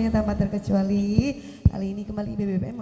semuanya tanpa terkecuali. Kali ini kembali BBM